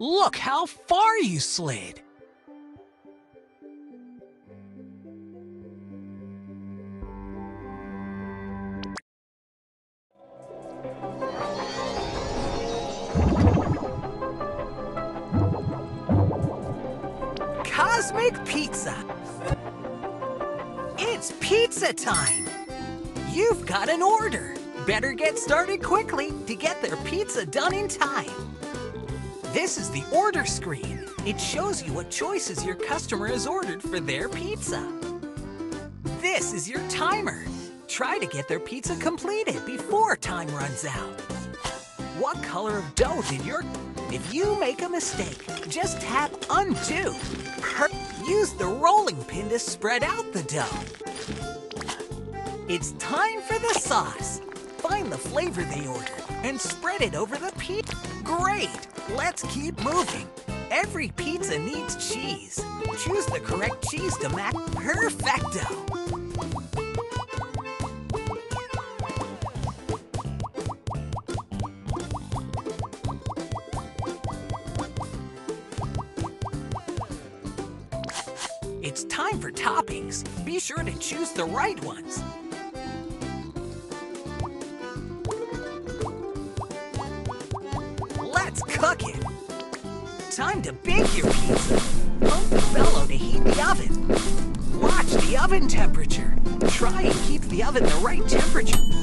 Look how far you slid! Cosmic Pizza! It's pizza time! You've got an order! Better get started quickly to get their pizza done in time. This is the order screen. It shows you what choices your customer has ordered for their pizza. This is your timer. Try to get their pizza completed before time runs out. What color of dough did your... If you make a mistake, just tap undo. Use the rolling pin to spread out the dough. It's time for the sauce. Find the flavor they ordered and spread it over the pizza. Great! Let's keep moving. Every pizza needs cheese. Choose the correct cheese to match. Perfecto! It's time for toppings. Be sure to choose the right ones. It. Time to bake your pizza. Pump the bellow to heat the oven. Watch the oven temperature. Try and keep the oven the right temperature.